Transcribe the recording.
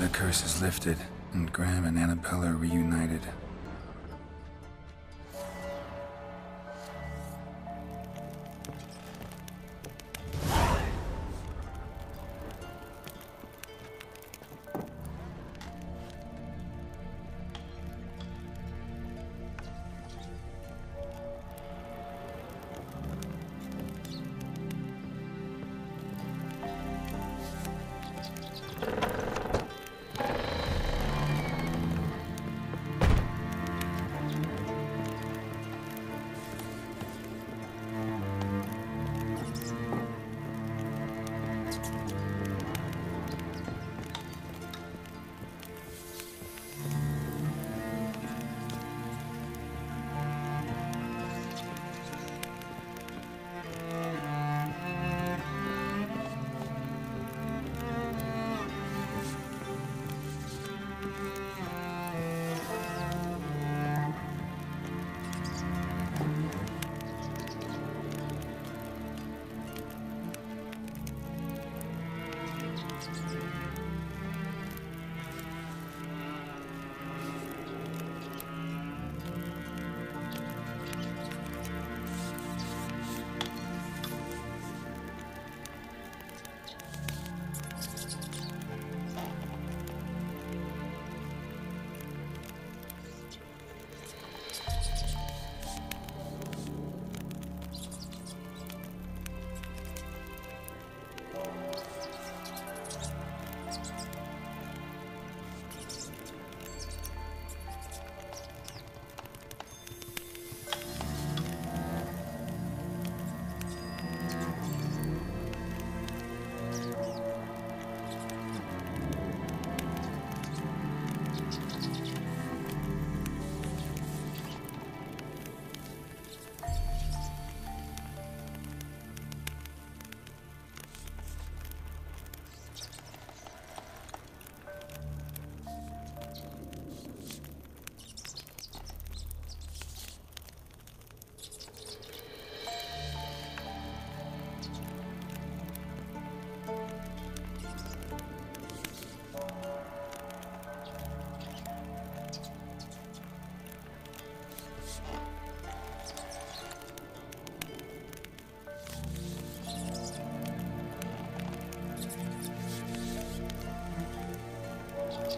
The curse is lifted, and Graham and Annabella are reunited.